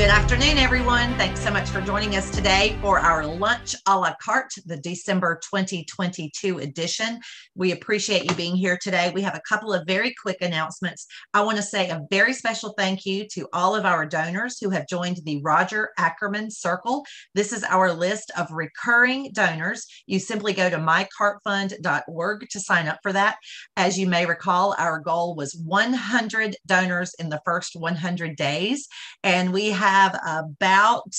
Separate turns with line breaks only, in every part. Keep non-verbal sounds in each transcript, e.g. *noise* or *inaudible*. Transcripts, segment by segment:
Good afternoon, everyone. Thanks so much for joining us today for our Lunch a la carte, the December 2022 edition. We appreciate you being here today. We have a couple of very quick announcements. I want to say a very special thank you to all of our donors who have joined the Roger Ackerman Circle. This is our list of recurring donors. You simply go to mycartfund.org to sign up for that. As you may recall, our goal was 100 donors in the first 100 days, and we have about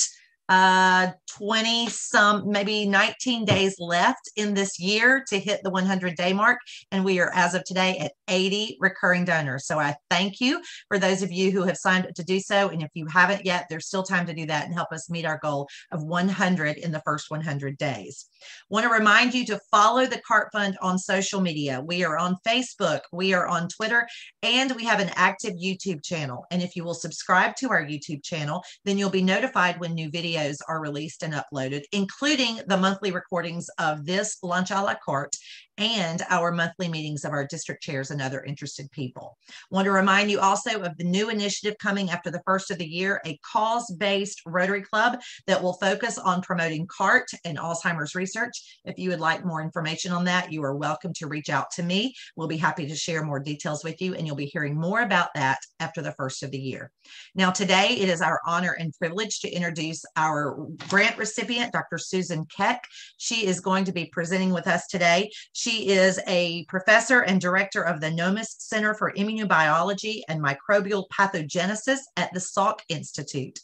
uh, 20 some, maybe 19 days left in this year to hit the 100 day mark. And we are, as of today, at 80 recurring donors. So I thank you for those of you who have signed up to do so. And if you haven't yet, there's still time to do that and help us meet our goal of 100 in the first 100 days. Want to remind you to follow the Cart Fund on social media. We are on Facebook, we are on Twitter, and we have an active YouTube channel. And if you will subscribe to our YouTube channel, then you'll be notified when new videos are released and uploaded, including the monthly recordings of this lunch a la carte and our monthly meetings of our district chairs and other interested people. Want to remind you also of the new initiative coming after the first of the year, a cause-based Rotary Club that will focus on promoting CART and Alzheimer's research. If you would like more information on that, you are welcome to reach out to me. We'll be happy to share more details with you and you'll be hearing more about that after the first of the year. Now today it is our honor and privilege to introduce our grant recipient, Dr. Susan Kaech. She is going to be presenting with us today. She is a professor and director of the Nomis Center for Immunobiology and Microbial Pathogenesis at the Salk Institute.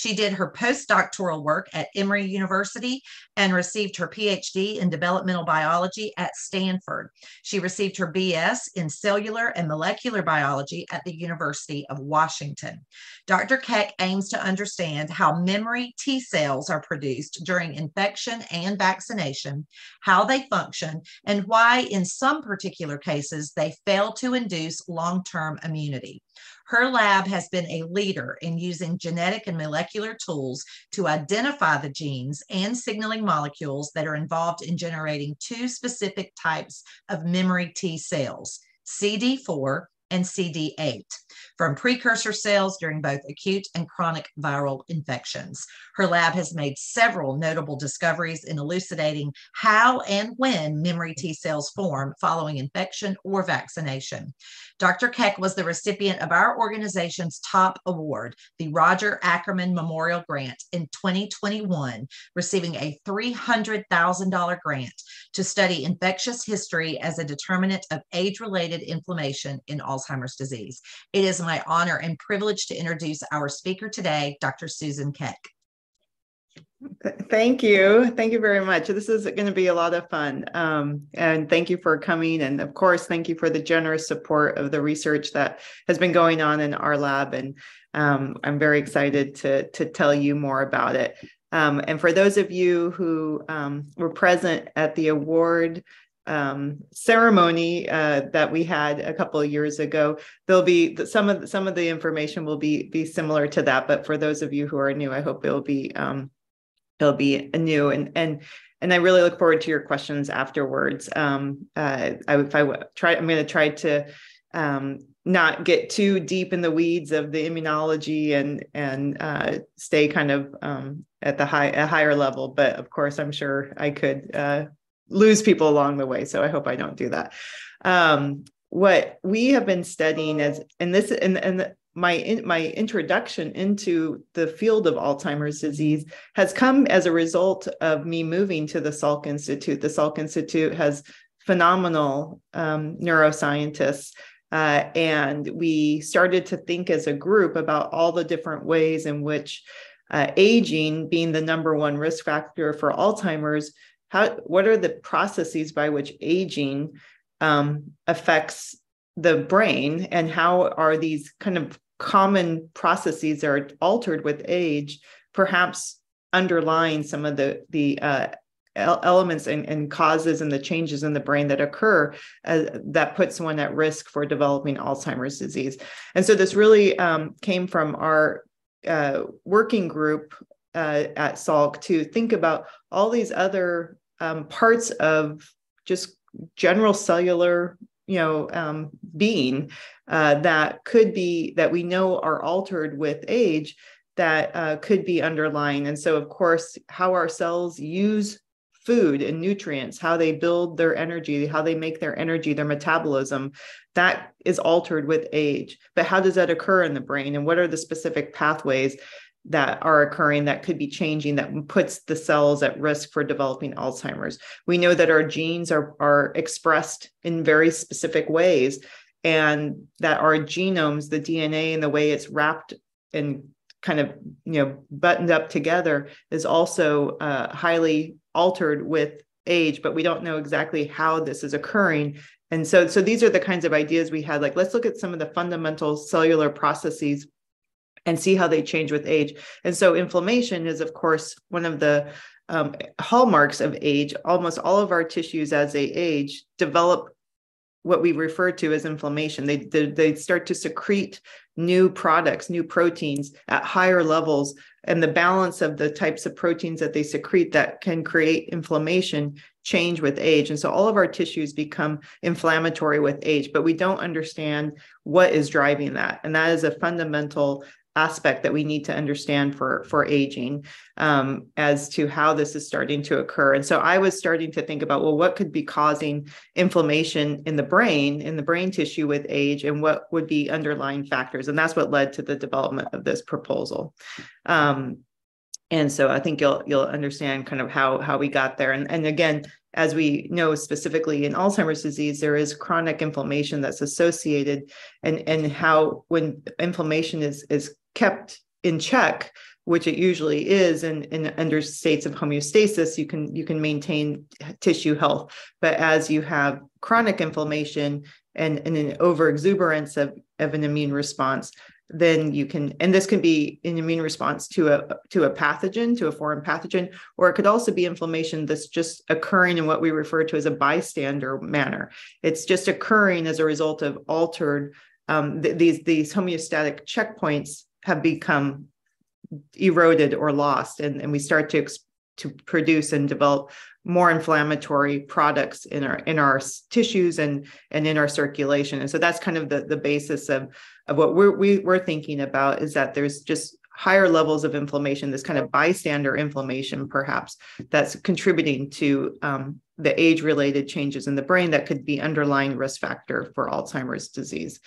She did her postdoctoral work at Emory University and received her PhD in developmental biology at Stanford. She received her BS in cellular and molecular biology at the University of Washington. Dr. Kaech aims to understand how memory T cells are produced during infection and vaccination, how they function, and why, in some particular cases, they fail to induce long term immunity. Her lab has been a leader in using genetic and molecular tools to identify the genes and signaling molecules that are involved in generating two specific types of memory T cells, CD4 and CD8 from precursor cells during both acute and chronic viral infections. Her lab has made several notable discoveries in elucidating how and when memory T cells form following infection or vaccination. Dr. Kaech was the recipient of our organization's top award, the Roger Ackerman Memorial Grant in 2021, receiving a $300,000 grant to study infectious history as a determinant of age-related inflammation in Alzheimer's disease. It is my honor and privilege to introduce our speaker today, Dr. Susan Kaech.
Thank you. Thank you very much. This is going to be a lot of fun. Um, and thank you for coming. And of course, thank you for the generous support of the research that has been going on in our lab. And um, I'm very excited to, to tell you more about it. Um, and for those of you who um, were present at the award um, ceremony uh, that we had a couple of years ago. There'll be some of some of the information will be be similar to that, but for those of you who are new, I hope it'll be um, it'll be new and and and I really look forward to your questions afterwards. Um, uh, I, if I try, I'm going to try to um, not get too deep in the weeds of the immunology and and uh, stay kind of um, at the high a higher level. But of course, I'm sure I could uh, lose people along the way. So I hope I don't do that. Um, what we have been studying as, and this, and, and my in, my introduction into the field of Alzheimer's disease has come as a result of me moving to the Salk Institute. The Salk Institute has phenomenal um, neuroscientists. Uh, and we started to think as a group about all the different ways in which uh, aging, being the number one risk factor for Alzheimer's, how what are the processes by which aging um, affects the brain and how are these kind of common processes that are altered with age perhaps underlying some of the the uh, elements and, and, causes and the changes in the brain that occur uh, that put someone at risk for developing Alzheimer's disease. And so this really um, came from our uh, working group uh, at Salk to think about all these other um, parts of just general cellular you know um, being uh, that could be that we know are altered with age that uh, could be underlying. And so, of course, how our cells use food and nutrients, how they build their energy, how they make their energy, their metabolism, that is altered with age. But how does that occur in the brain? And what are the specific pathways that are occurring that could be changing that puts the cells at risk for developing Alzheimer's? We know that our genes are, are expressed in very specific ways and that our genomes, the DNA and the way it's wrapped and kind of you know buttoned up together is also uh, highly altered with age but we don't know exactly how this is occurring and so so these are the kinds of ideas we had like let's look at some of the fundamental cellular processes and see how they change with age and so inflammation is of course one of the um, hallmarks of age almost all of our tissues as they age develop what we refer to as inflammation. They, they, they start to secrete new products, new proteins at higher levels, and the balance of the types of proteins that they secrete that can create inflammation change with age. And so all of our tissues become inflammatory with age, but we don't understand what is driving that. And that is a fundamental aspect that we need to understand for for aging um, as to how this is starting to occur. And so i was starting to think about well what could be causing inflammation in the brain in the brain tissue with age and what would be underlying factors? And that's what led to the development of this proposal. Um, and so i think you'll you'll understand kind of how how we got there. And and again as we know specifically in alzheimer's disease there is chronic inflammation that's associated and and how when inflammation is is kept in check which it usually is and in, under states of homeostasis you can you can maintain tissue health. But as you have chronic inflammation and, and an overexuberance of, of an immune response then you can and this can be an immune response to a to a pathogen to a foreign pathogen or it could also be inflammation that's just occurring in what we refer to as a bystander manner. It's just occurring as a result of altered um, th- these these homeostatic checkpoints have become eroded or lost and, and we start to to produce and develop more inflammatory products in our in our tissues and and in our circulation. And so that's kind of the the basis of of what we're we, are we are thinking about is that there's just higher levels of inflammation this kind of bystander inflammation perhaps that's contributing to um, the age related changes in the brain that could be underlying risk factor for alzheimer's disease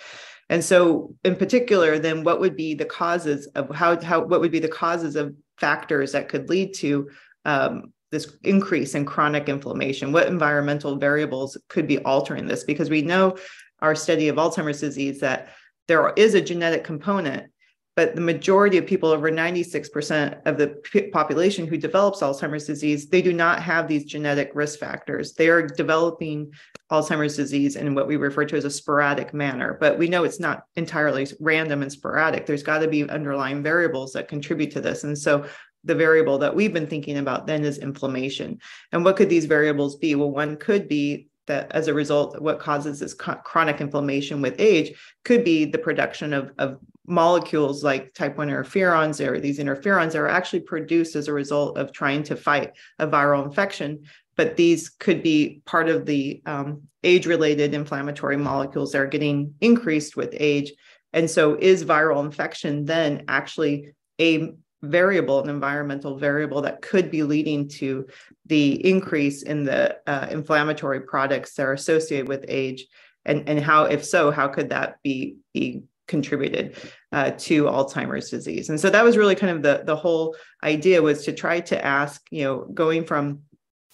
and so, in particular, then what would be the causes of how, how what would be the causes of factors that could lead to um, this increase in chronic inflammation? What environmental variables could be altering this? Because we know our study of Alzheimer's disease that there is a genetic component but the majority of people over 96% of the population who develops alzheimer's disease they do not have these genetic risk factors they are developing alzheimer's disease in what we refer to as a sporadic manner but we know it's not entirely random and sporadic. There's got to be underlying variables that contribute to this and so the variable that we've been thinking about then is inflammation. And what could these variables be? Well one could be that as a result what causes this chronic inflammation with age could be the production of, of molecules like type 1 interferons or these interferons that are actually produced as a result of trying to fight a viral infection but these could be part of the um, age related inflammatory molecules that are getting increased with age and so is viral infection then actually a variable, an environmental variable that could be leading to the increase in the uh, inflammatory products that are associated with age, and and how, if so, how could that be be contributed uh, to Alzheimer's disease? And so that was really kind of the the whole idea was to try to ask, you know, going from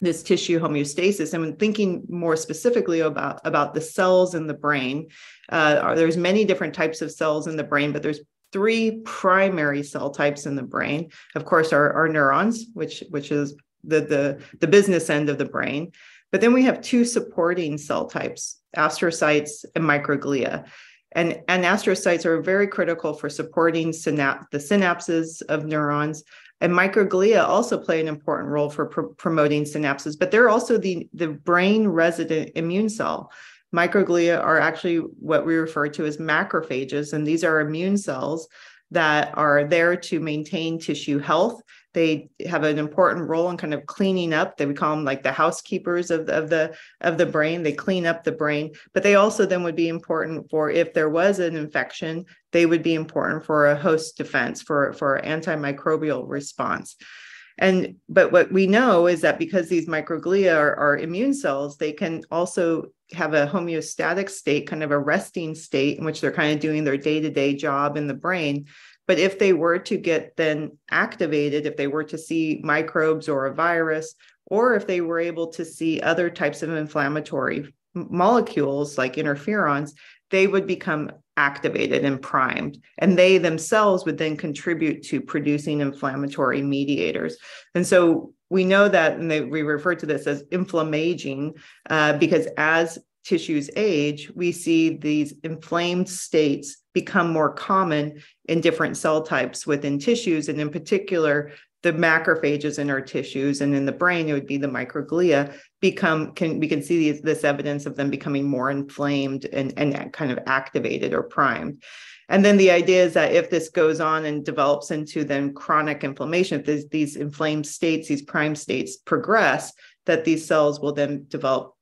this tissue homeostasis and when thinking more specifically about about the cells in the brain uh, there's many different types of cells in the brain but there's three primary cell types in the brain. Of course, are, our neurons, which which is the, the, the business end of the brain. But then we have two supporting cell types, astrocytes and microglia. And, and astrocytes are very critical for supporting synap- the synapses of neurons. And microglia also play an important role for pr- promoting synapses, but they're also the, the brain resident immune cell. Microglia are actually what we refer to as macrophages, and these are immune cells that are there to maintain tissue health they have an important role in kind of cleaning up. They we call them like the housekeepers of the, of the of the brain. They clean up the brain, but they also then would be important for if there was an infection, they would be important for a host defense for for antimicrobial response. And but what we know is that because these microglia are, are, immune cells, they can also have a homeostatic state, kind of a resting state in which they're kind of doing their day-to-day job in the brain. But if they were to get then activated, if they were to see microbes or a virus, or if they were able to see other types of inflammatory molecules like interferons, they would become activated and primed. And they themselves would then contribute to producing inflammatory mediators. And so we know that, and they, we refer to this as inflammaging, uh, because as tissues age, we see these inflamed states become more common in different cell types within tissues. And in particular, the macrophages in our tissues and in the brain it would be the microglia become can we can see these, this evidence of them becoming more inflamed and, and kind of activated or primed and then the idea is that if this goes on and develops into then chronic inflammation if these inflamed states these prime states progress that these cells will then develop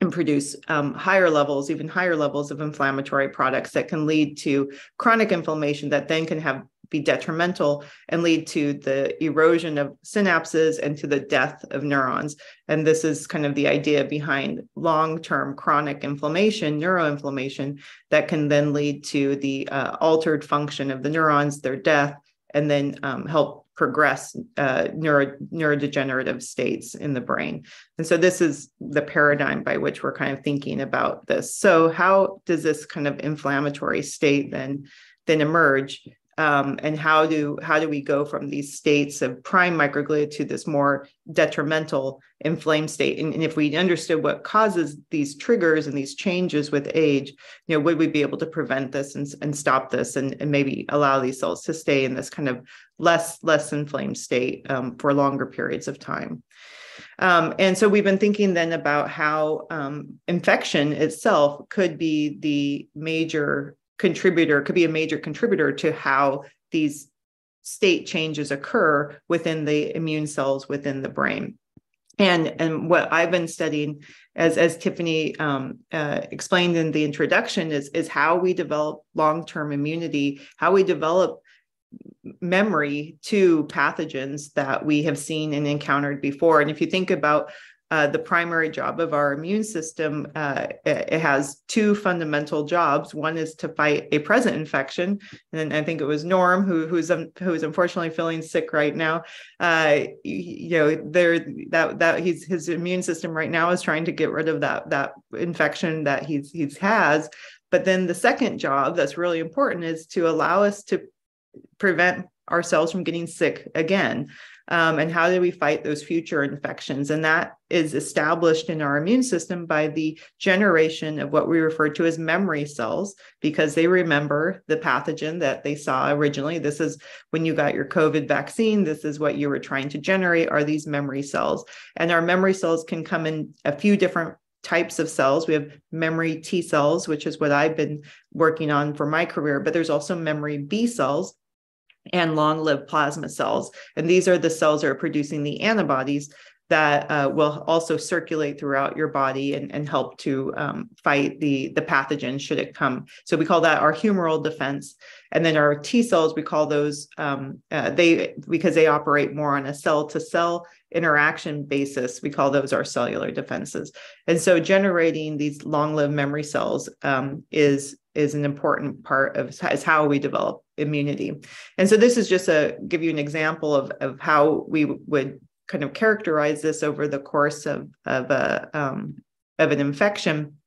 and produce um, higher levels, even higher levels of inflammatory products that can lead to chronic inflammation that then can have be detrimental and lead to the erosion of synapses and to the death of neurons. And this is kind of the idea behind long term chronic inflammation, neuroinflammation, that can then lead to the uh, altered function of the neurons, their death, and then um, help progress uh, neuro, neurodegenerative states in the brain. And so this is the paradigm by which we're kind of thinking about this. So how does this kind of inflammatory state then then emerge? Um, and how do how do we go from these states of prime microglia to this more detrimental inflamed state? And, and, if we understood what causes these triggers and these changes with age you know would we be able to prevent this and, and stop this and, and maybe allow these cells to stay in this kind of less less inflamed state um, for longer periods of time? Um, and so we've been thinking then about how um, infection itself could be the major contributor could be a major contributor to how these state changes occur within the immune cells within the brain. And and what i've been studying as as tiffany um, uh, explained in the introduction is is how we develop long-term immunity how we develop memory to pathogens that we have seen and encountered before. And if you think about uh, the primary job of our immune system uh, it has two fundamental jobs. One is to fight a present infection and i think it was norm who who's um, who's unfortunately feeling sick right now. Uh, you know there that that he's his immune system right now is trying to get rid of that that infection that he's he's has. But then the second job that's really important is to allow us to prevent ourselves from getting sick again um, and how do we fight those future infections? And that is established in our immune system by the generation of what we refer to as memory cells, because they remember the pathogen that they saw originally. This is when you got your COVID vaccine. This is what you were trying to generate are these memory cells. And our memory cells can come in a few different types of cells. We have memory T cells, which is what I've been working on for my career, but there's also memory B cells and long lived plasma cells. And these are the cells that are producing the antibodies that uh, will also circulate throughout your body and, and help to um, fight the, the pathogen should it come. So we call that our humoral defense. And then our T cells, we call those um, uh, they because they operate more on a cell to cell interaction basis. We call those our cellular defenses. And so generating these long lived memory cells um, is is an important part of is how we develop immunity. And so this is just a give you an example of, of how we would kind of characterize this over the course of, of a um, of an infection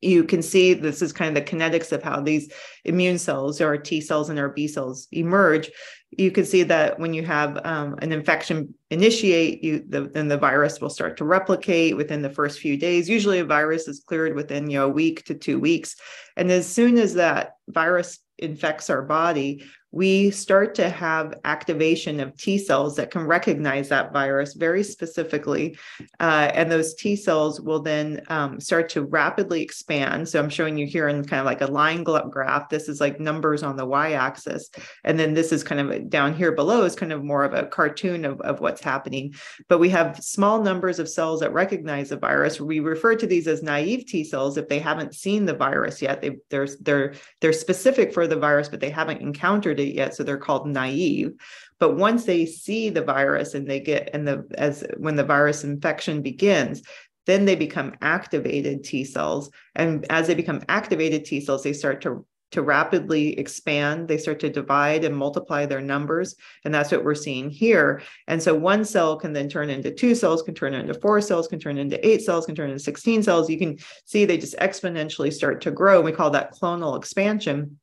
you can see this is kind of the kinetics of how these immune cells or T cells and our B cells emerge. You can see that when you have um, an infection initiate, you the, then the virus will start to replicate within the first few days. Usually, a virus is cleared within you know a week to two weeks, and as soon as that virus infects our body, we start to have activation of T cells that can recognize that virus very specifically. Uh, and those T cells will then um, start to rapidly expand. So I'm showing you here in kind of like a line graph. This is like numbers on the y axis. And then this is kind of down here below is kind of more of a cartoon of, of what's happening. But we have small numbers of cells that recognize the virus. We refer to these as naive T cells if they haven't seen the virus yet. They, they're, they're, they're specific for the virus, but they haven't encountered yet, so they're called naive. But once they see the virus and they get and the as when the virus infection begins, then they become activated T cells. And as they become activated T cells, they start to to rapidly expand. They start to divide and multiply their numbers. And that's what we're seeing here. And so one cell can then turn into two cells, can turn into four cells, can turn into eight cells, can turn into 16 cells. You can see they just exponentially start to grow. We call that clonal expansion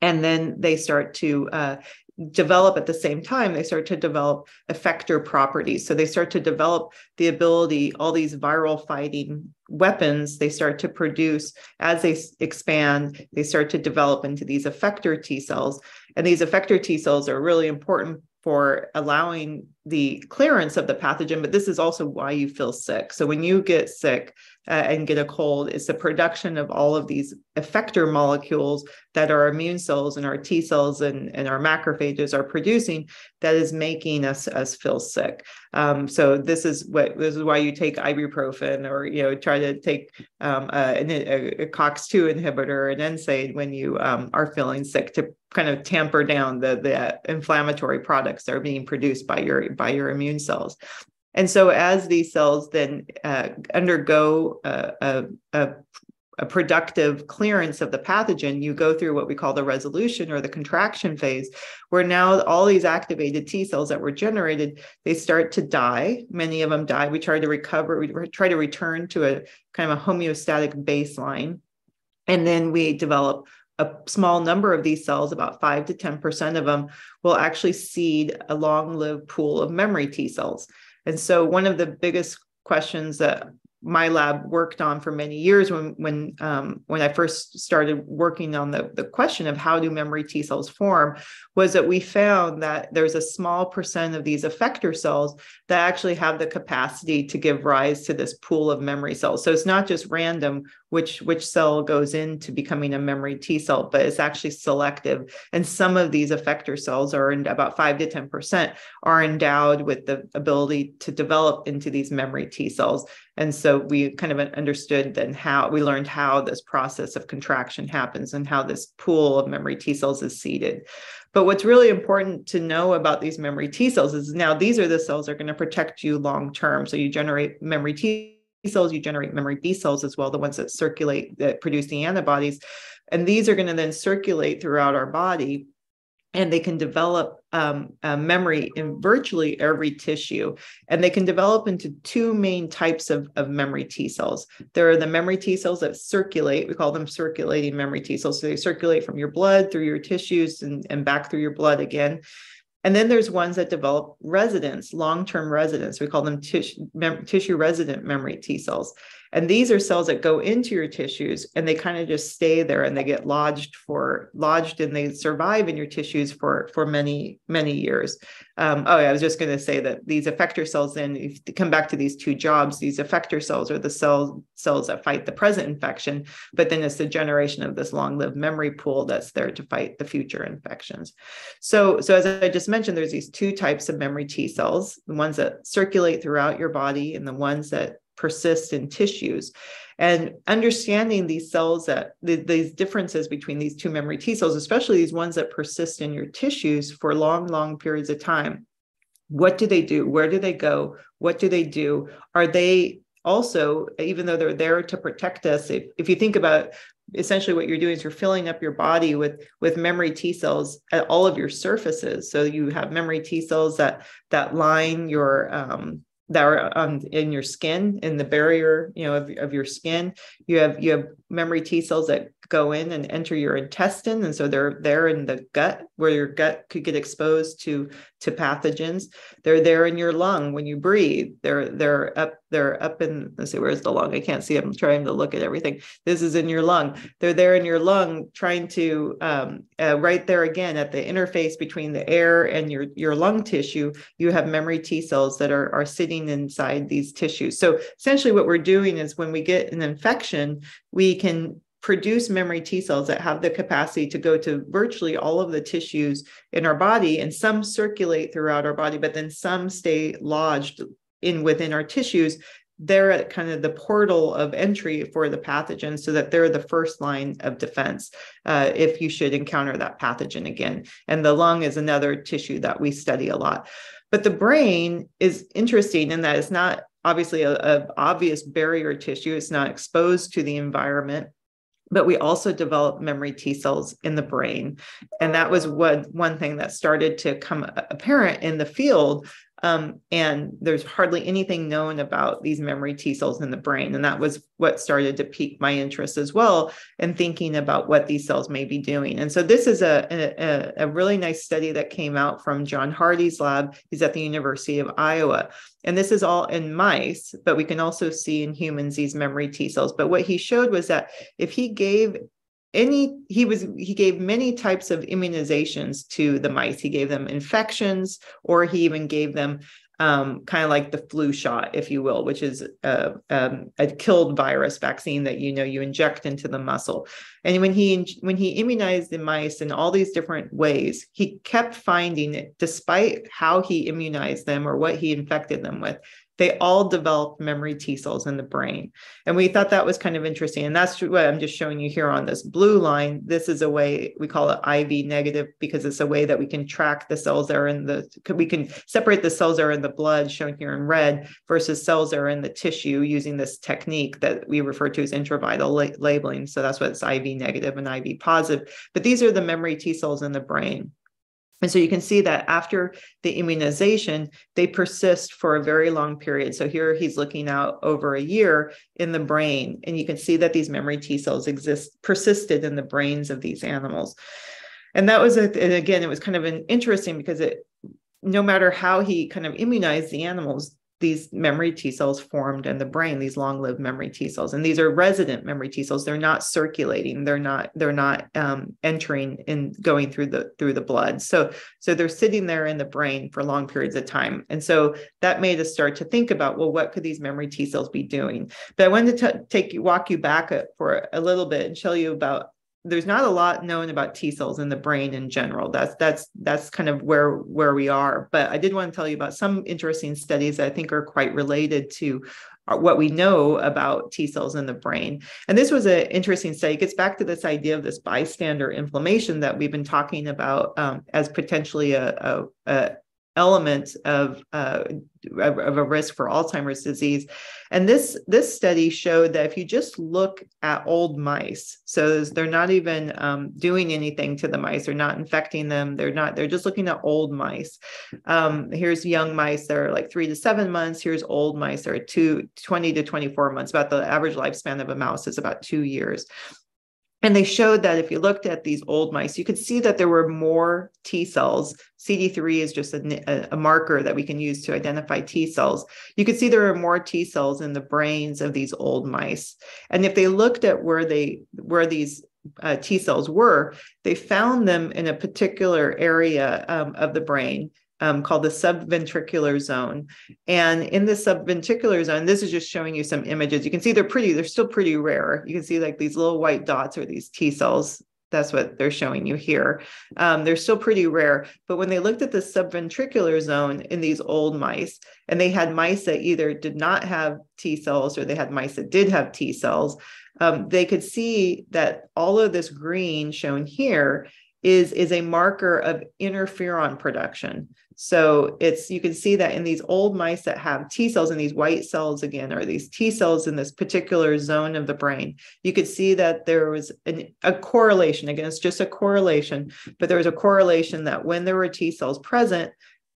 and then they start to uh, develop at the same time they start to develop effector properties so they start to develop the ability all these viral fighting weapons they start to produce as they expand they start to develop into these effector t cells and these effector t cells are really important for allowing the clearance of the pathogen, but this is also why you feel sick. So when you get sick uh, and get a cold, it's the production of all of these effector molecules that our immune cells and our T cells and, and our macrophages are producing that is making us us feel sick. Um, so this is what this is why you take ibuprofen or you know try to take um, a, a, a COX2 inhibitor, or an NSAID when you um, are feeling sick to kind of tamper down the the inflammatory products that are being produced by your by your immune cells. And so, as these cells then uh, undergo a, a, a, a, productive clearance of the pathogen, you go through what we call the resolution or the contraction phase, where now all these activated T cells that were generated, they start to die. Many of them die. We try to recover, we try to return to a kind of a homeostatic baseline. And then we develop a small number of these cells, about 5 to 10% of them, will actually seed a long lived pool of memory T cells. And so, one of the biggest questions that my lab worked on for many years when when um, when I first started working on the, the question of how do memory T cells form was that we found that there's a small percent of these effector cells that actually have the capacity to give rise to this pool of memory cells. So it's not just random which which cell goes into becoming a memory T cell, but it's actually selective. And some of these effector cells are in about five to 10% are endowed with the ability to develop into these memory T cells. And so we kind of understood then how we learned how this process of contraction happens and how this pool of memory T cells is seeded. But what's really important to know about these memory T cells is now these are the cells that are going to protect you long term. So you generate memory T cells, you generate memory B cells as well, the ones that circulate, that produce the antibodies. And these are going to then circulate throughout our body and they can develop um, memory in virtually every tissue. And they can develop into two main types of, of memory T cells. There are the memory T cells that circulate, we call them circulating memory T cells. So they circulate from your blood through your tissues and, and back through your blood again. And then there's ones that develop residence, long-term residence. We call them tissue, mem- tissue resident memory T cells. And these are cells that go into your tissues and they kind of just stay there and they get lodged for lodged and they survive in your tissues for for many many years. Um, oh, yeah, I was just going to say that these effector cells. Then, if you come back to these two jobs, these effector cells are the cells cells that fight the present infection, but then it's the generation of this long-lived memory pool that's there to fight the future infections. So, so as I just mentioned, there's these two types of memory T cells: the ones that circulate throughout your body, and the ones that persist in tissues. And understanding these cells that the, these differences between these two memory T cells, especially these ones that persist in your tissues for long, long periods of time. What do they do? Where do they go? What do they do? Are they also, even though they're there to protect us, if, if you think about essentially what you're doing is you're filling up your body with with memory T cells at all of your surfaces. So you have memory T cells that that line your um, that are um, in your skin in the barrier you know of, of your skin. You have you have memory t cells that go in and enter your intestine. And so they're there in the gut where your gut could get exposed to to pathogens. They're there in your lung when you breathe. They're they're up they're up in let's see where's the lung? I can't see i'm trying to look at everything. This is in your lung. They're there in your lung trying to um, uh, right there again at the interface between the air and your your lung tissue you have memory t cells that are are sitting inside these tissues. So essentially what we're doing is when we get an infection we can produce memory T cells that have the capacity to go to virtually all of the tissues in our body, and some circulate throughout our body, but then some stay lodged in within our tissues. They're at kind of the portal of entry for the pathogen, so that they're the first line of defense uh, if you should encounter that pathogen again. And the lung is another tissue that we study a lot. But the brain is interesting in that it's not obviously a, a obvious barrier tissue. It's not exposed to the environment but we also develop memory T cells in the brain. And that was what one thing that started to come apparent in the field um, and there's hardly anything known about these memory T cells in the brain. And that was what started to pique my interest as well in thinking about what these cells may be doing. And so this is a, a, a really nice study that came out from John Harty's lab. He's at the University of Iowa. And this is all in mice, but we can also see in humans these memory T cells. But what he showed was that if he gave any he was he gave many types of immunizations to the mice. He gave them infections or he even gave them um, kind of like the flu shot if you will which is a, um, a killed virus vaccine that you know you inject into the muscle. And when he when he immunized the mice in all these different ways he kept finding it despite how he immunized them or what he infected them with they all develop memory T cells in the brain. And we thought that was kind of interesting. And that's what I'm just showing you here on this blue line. This is a way we call it IV negative because it's a way that we can track the cells that are in the, we can separate the cells that are in the blood shown here in red versus cells that are in the tissue using this technique that we refer to as intravital la- labeling. So that's what's IV negative and IV positive. But these are the memory T cells in the brain. And so you can see that after the immunization, they persist for a very long period. So here he's looking out over a year in the brain, and you can see that these memory T cells exist persisted in the brains of these animals. And that was, a, and again, it was kind of an interesting because it, no matter how he kind of immunized the animals, these memory T cells formed in the brain, these long-lived memory T cells, and these are resident memory T cells. They're not circulating. They're not. They're not um, entering and going through the through the blood. So so they're sitting there in the brain for long periods of time, and so that made us start to think about well, what could these memory T cells be doing? But I wanted to t- take you walk you back for a little bit and show you about there's not a lot known about T cells in the brain in general. That's that's that's kind of where where we are. But I did want to tell you about some interesting studies that I think are quite related to uh, what we know about T cells in the brain. And this was an interesting study. It gets back to this idea of this bystander inflammation that we've been talking about um, as potentially a, a, a element of, uh, of, a risk for Alzheimer's disease. And this, this study showed that if you just look at old mice, so they're not even um, doing anything to the mice, they're not infecting them, they're not, they're just looking at old mice. Um, here's young mice that are like three to seven months, here's old mice that are two, 20 to 24 months, about the average lifespan of a mouse is about two years. And they showed that if you looked at these old mice, you could see that there were more T cells. CD3 is just a, a, marker that we can use to identify T cells. You could see there were more T cells in the brains of these old mice. And if they looked at where they where these uh, T cells were, they found them in a particular area um, of the brain um, called the subventricular zone. And in the subventricular zone, this is just showing you some images. You can see they're pretty, they're still pretty rare. You can see like these little white dots are these T cells. That's what they're showing you here. Um, they're still pretty rare. But when they looked at the subventricular zone in these old mice, and they had mice that either did not have T cells or they had mice that did have T cells, um, they could see that all of this green shown here is, is a marker of interferon production. So it's you can see that in these old mice that have T cells and these white cells again, or these T cells in this particular zone of the brain, you could see that there was an, a correlation. Again, it's just a correlation, but there was a correlation that when there were T cells present,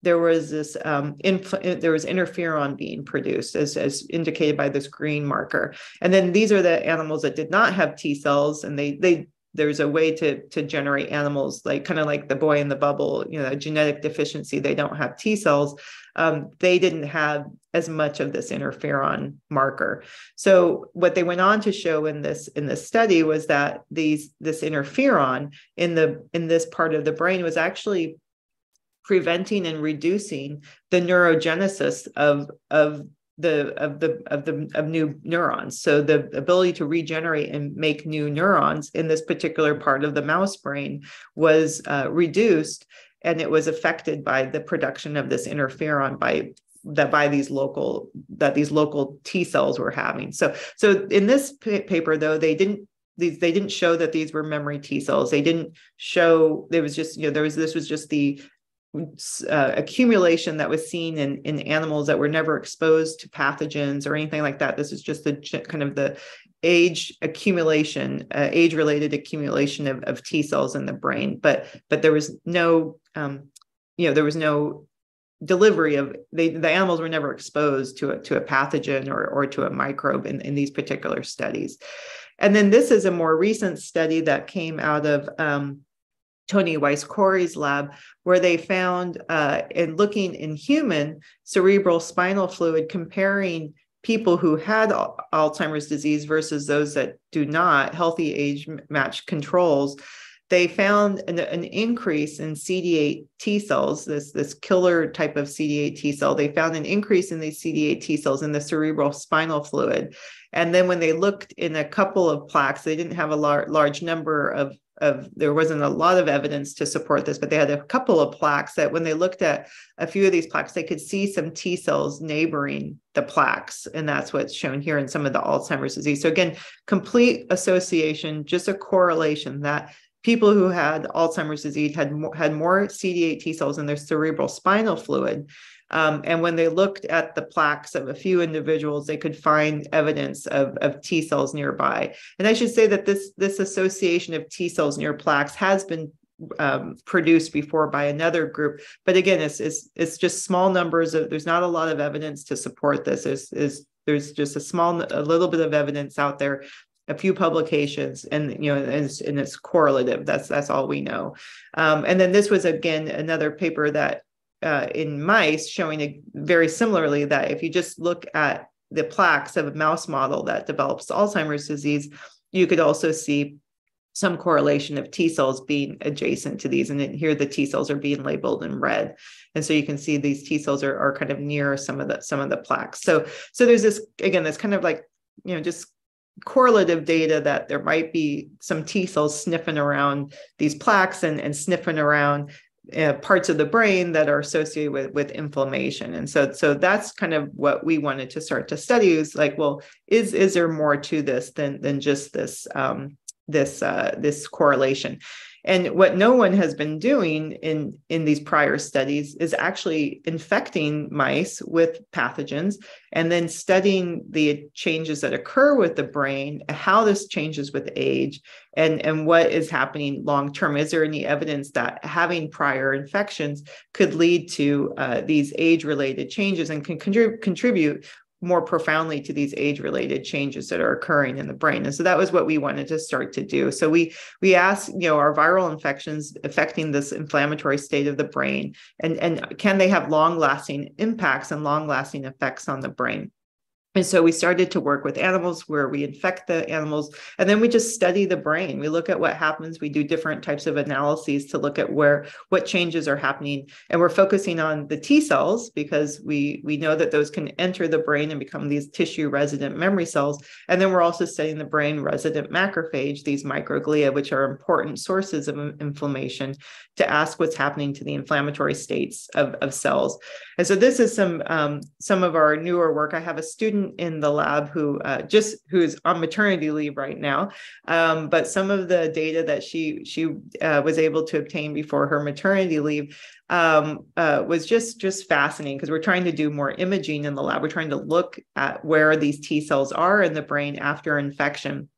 there was this um, inf- there was interferon being produced as, as indicated by this green marker and then these are the animals that did not have t cells and they they there's a way to to generate animals like kind of like the boy in the bubble you know genetic deficiency they don't have t cells um, they didn't have as much of this interferon marker. So what they went on to show in this in this study was that these this interferon in the in this part of the brain was actually preventing and reducing the neurogenesis of of the of the of the of new neurons so the ability to regenerate and make new neurons in this particular part of the mouse brain was uh, reduced and it was affected by the production of this interferon by that by these local that these local T cells were having. So so in this p- paper though they didn't these they didn't show that these were memory T cells. They didn't show there was just you know there was this was just the uh, accumulation that was seen in, in animals that were never exposed to pathogens or anything like that. This is just the kind of the age accumulation, uh, age related accumulation of, of T cells in the brain. But but there was no, um, you know, there was no delivery of they, the animals were never exposed to a, to a pathogen or, or to a microbe in, in these particular studies. And then this is a more recent study that came out of um, Tony Wyss-Coray's lab, where they found uh, in looking in human cerebral spinal fluid, comparing people who had Alzheimer's disease versus those that do not, healthy age matched controls, they found an, an, increase in CD8 T cells, this, this killer type of CD8 T cell. They found an increase in these CD8 T cells in the cerebral spinal fluid. And then when they looked in a couple of plaques, they didn't have a lar- large number of of there wasn't a lot of evidence to support this, but they had a couple of plaques that when they looked at a few of these plaques, they could see some T cells neighboring the plaques. And that's what's shown here in some of the Alzheimer's disease. So again, complete association, just a correlation that people who had Alzheimer's disease had more, had more CD8 T cells in their cerebral spinal fluid um, and when they looked at the plaques of a few individuals, they could find evidence of, of T cells nearby. And I should say that this, this association of T cells near plaques has been um, produced before by another group. But again, it's, it's, it's just small numbers of, there's not a lot of evidence to support this. There's, is, there's just a small, a little bit of evidence out there a few publications and you know and it's, and it's correlative that's that's all we know um, and then this was again another paper that uh, in mice showing very similarly that if you just look at the plaques of a mouse model that develops Alzheimer's disease, you could also see some correlation of T cells being adjacent to these. And here the T cells are being labeled in red. And so you can see these T cells are, are kind of near some of the some of the plaques. So so there's this again, this kind of like, you know, just correlative data that there might be some T cells sniffing around these plaques and, and sniffing around uh, parts of the brain that are associated with, with inflammation. And so so that's kind of what we wanted to start to study is like well is is there more to this than than just this um, this uh, this correlation and what no one has been doing in, in these prior studies is actually infecting mice with pathogens and then studying the changes that occur with the brain, how this changes with age, and, and what is happening long term. Is there any evidence that having prior infections could lead to uh, these age related changes and can contrib- contribute more profoundly to these age related changes that are occurring in the brain. And so that was what we wanted to start to do. So we we asked you know are viral infections affecting this inflammatory state of the brain? And and can they have long lasting impacts and long lasting effects on the brain and so we started to work with animals where we infect the animals and then we just study the brain. We look at what happens. We do different types of analyses to look at where what changes are happening. And we're focusing on the T cells because we we know that those can enter the brain and become these tissue resident memory cells. And then we're also studying the brain resident macrophage, these microglia, which are important sources of inflammation, to ask what's happening to the inflammatory states of, of cells. And so this is some um, some of our newer work. I have a student in the lab who uh, just who's on maternity leave right now, um, but some of the data that she she uh, was able to obtain before her maternity leave um, uh, was just just fascinating because we're trying to do more imaging in the lab. We're trying to look at where these T cells are in the brain after infection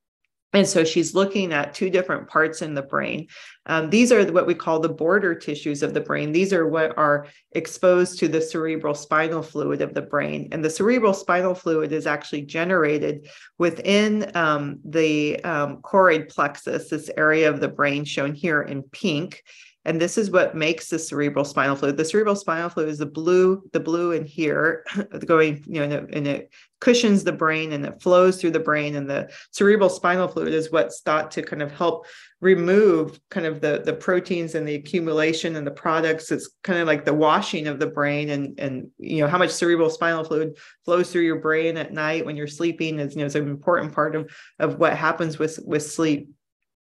And so she's looking at two different parts in the brain. Um, these are what we call the border tissues of the brain. These are what are exposed to the cerebral spinal fluid of the brain. And the cerebral spinal fluid is actually generated within um, the um, choroid plexus, this area of the brain shown here in pink. And this is what makes the cerebral spinal fluid. The cerebral spinal fluid is the blue, the blue in here, *laughs* going, you know, and it, cushions the brain and it flows through the brain. And the cerebral spinal fluid is what's thought to kind of help remove kind of the the proteins and the accumulation and the products. It's kind of like the washing of the brain and and you know how much cerebral spinal fluid flows through your brain at night when you're sleeping is you know is an important part of of what happens with with sleep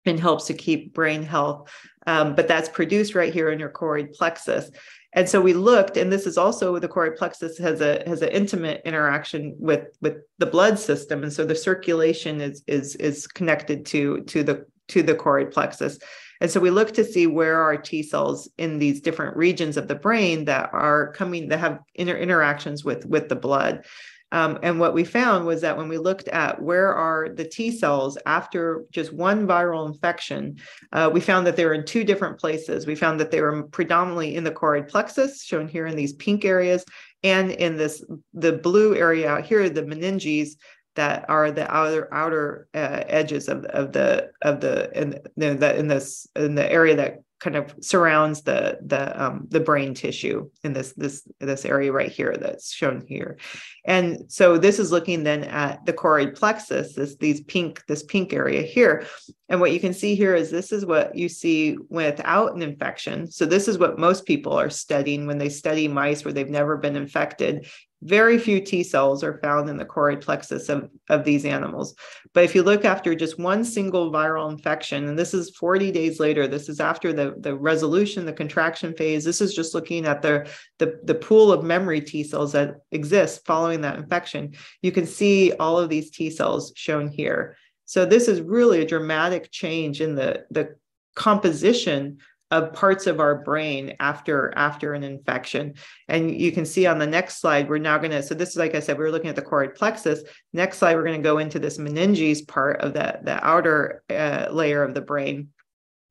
and helps to keep brain health. Um, but that's produced right here in your choroid plexus. And so we looked, and this is also the choroid plexus has a has an intimate interaction with with the blood system, and so the circulation is is is connected to to the to the choroid plexus. And so we look to see where are T cells in these different regions of the brain that are coming that have inter- interactions with with the blood. Um, and what we found was that when we looked at where are the T cells after just one viral infection, uh, we found that they were in two different places. We found that they were predominantly in the choroid plexus, shown here in these pink areas, and in this the blue area out here, the meninges that are the outer outer uh, edges of, of the of the in, the in this in the area that kind of surrounds the the um, the brain tissue in this this this area right here that's shown here. And so this is looking then at the choroid plexus this these pink this pink area here. And what you can see here is this is what you see without an infection. So this is what most people are studying when they study mice where they've never been infected very few T cells are found in the choroid plexus of, of these animals. But if you look after just one single viral infection, and this is 40 days later, this is after the, the resolution, the contraction phase, this is just looking at the, the, the pool of memory T cells that exist following that infection. You can see all of these T cells shown here. So this is really a dramatic change in the, the composition of parts of our brain after after an infection. And you can see on the next slide we're now going to so this is like i said we were looking at the choroid plexus. Next slide we're going to go into this meninges part of the the outer uh, layer of the brain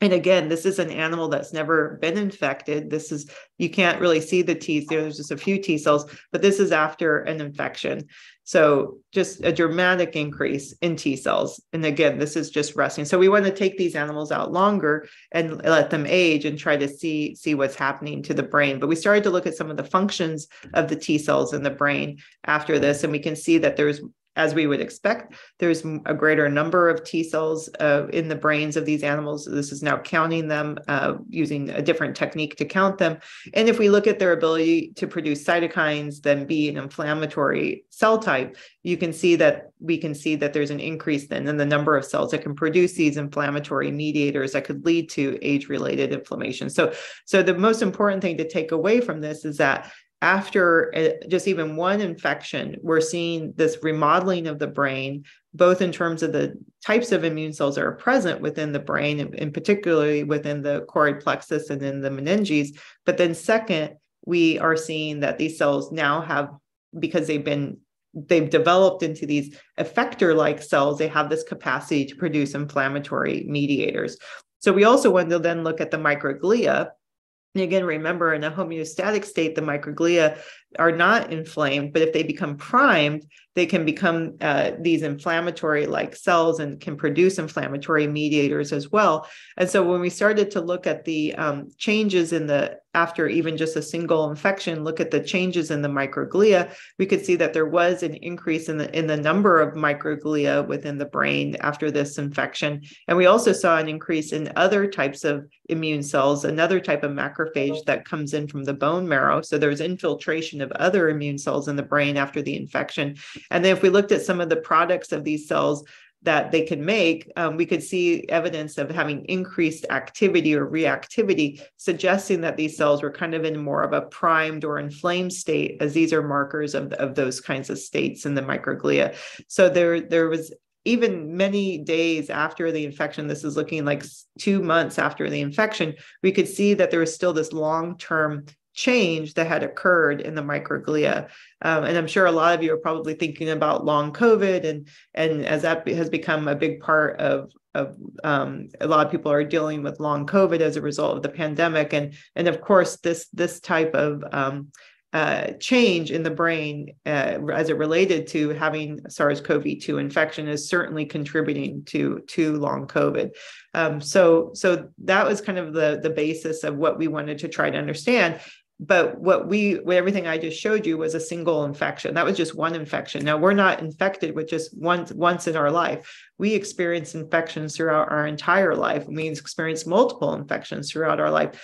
and again, this is an animal that's never been infected. This is, you can't really see the T, there's just a few T cells, but this is after an infection. So just a dramatic increase in T cells. And again, this is just resting. So we want to take these animals out longer and let them age and try to see, see what's happening to the brain. But we started to look at some of the functions of the T cells in the brain after this, and we can see that there's as we would expect. There's a greater number of T cells uh, in the brains of these animals. This is now counting them uh, using a different technique to count them. And if we look at their ability to produce cytokines, then be an inflammatory cell type, you can see that we can see that there's an increase then in the number of cells that can produce these inflammatory mediators that could lead to age-related inflammation. So, so the most important thing to take away from this is that after uh, just even one infection, we're seeing this remodeling of the brain, both in terms of the types of immune cells that are present within the brain, and, particularly within the choroid plexus and in the meninges. But then, second, we are seeing that these cells now have, because they've been they've developed into these effector like cells, they have this capacity to produce inflammatory mediators. So we also want to then look at the microglia and again, remember in a homeostatic state, the microglia are not inflamed, but if they become primed, they can become uh, these inflammatory like cells and can produce inflammatory mediators as well. And so when we started to look at the um, changes in the after even just a single infection, look at the changes in the microglia, we could see that there was an increase in the in the number of microglia within the brain after this infection. And we also saw an increase in other types of immune cells, another type of macrophage that comes in from the bone marrow. So there's infiltration of other immune cells in the brain after the infection. And then if we looked at some of the products of these cells, that they can make, um, we could see evidence of having increased activity or reactivity, suggesting that these cells were kind of in more of a primed or inflamed state, as these are markers of, of those kinds of states in the microglia. So there, there was even many days after the infection, this is looking like two months after the infection, we could see that there was still this long term change that had occurred in the microglia. Um, and I'm sure a lot of you are probably thinking about long COVID, and and as that has become a big part of of um, a lot of people are dealing with long COVID as a result of the pandemic, and and of course this this type of um, uh, change in the brain uh, as it related to having SARS-CoV-2 infection is certainly contributing to to long COVID. Um, so so that was kind of the the basis of what we wanted to try to understand but what we what everything i just showed you was a single infection. That was just one infection. Now we're not infected with just once once in our life. We experience infections throughout our entire life. We experience multiple infections throughout our life.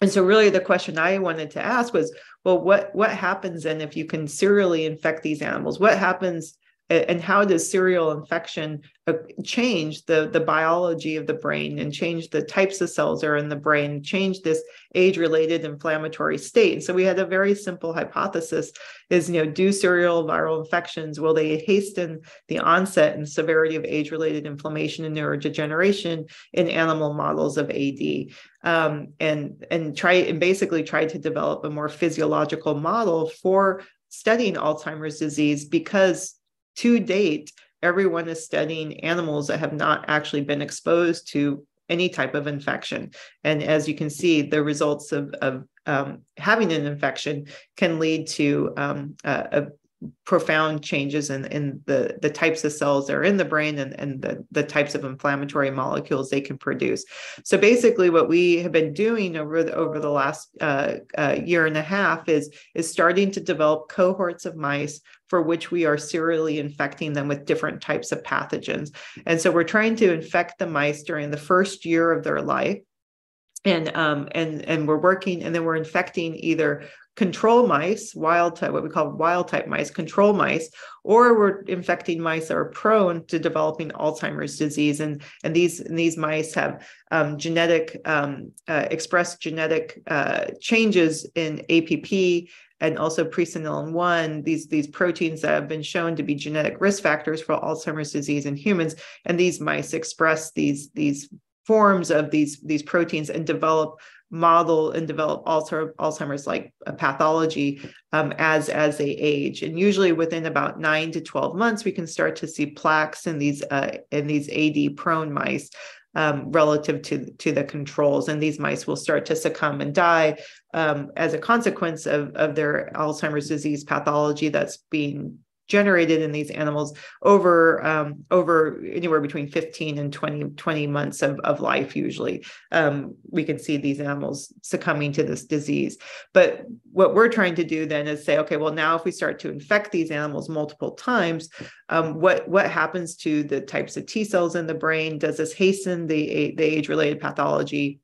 And so really the question i wanted to ask was well what what happens then if you can serially infect these animals? What happens and how does serial infection uh, change the, the biology of the brain and change the types of cells that are in the brain, change this age-related inflammatory state. And so we had a very simple hypothesis is, you know, do serial viral infections, will they hasten the onset and severity of age-related inflammation and neurodegeneration in animal models of AD? Um, and, and try and basically try to develop a more physiological model for studying Alzheimer's disease because to date, everyone is studying animals that have not actually been exposed to any type of infection. And as you can see, the results of, of um, having an infection can lead to um, a, a profound changes in, in the, the types of cells that are in the brain and, and the, the types of inflammatory molecules they can produce. So basically what we have been doing over the, over the last uh, uh, year and a half is, is starting to develop cohorts of mice for which we are serially infecting them with different types of pathogens. And so we're trying to infect the mice during the first year of their life and um, and and we're working and then we're infecting either control mice, wild type, what we call wild type mice, control mice, or we're infecting mice that are prone to developing Alzheimer's disease. And, and these, and these mice have um, genetic, um, uh, expressed genetic uh, changes in APP and also presenilin 1, these, these proteins that have been shown to be genetic risk factors for Alzheimer's disease in humans. And these mice express these, these forms of these, these proteins and develop model and develop Alzheimer's like a pathology um, as as they age. And usually within about nine to 12 months, we can start to see plaques in these uh, in these AD prone mice um, relative to, to the controls. And these mice will start to succumb and die um, as a consequence of, of their Alzheimer's disease pathology that's being generated in these animals over um, over anywhere between 15 and 20, 20 months of, of life usually um, we can see these animals succumbing to this disease. But what we're trying to do then is say okay well now if we start to infect these animals multiple times um, what what happens to the types of t cells in the brain? Does this hasten the, the age related pathology